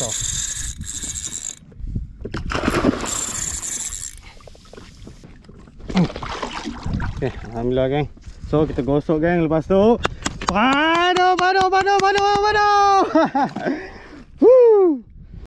Pronto. Okay, alhamdulillah gang. So kita gosok geng lepas tu. Padu, padu, padu, padu, padu.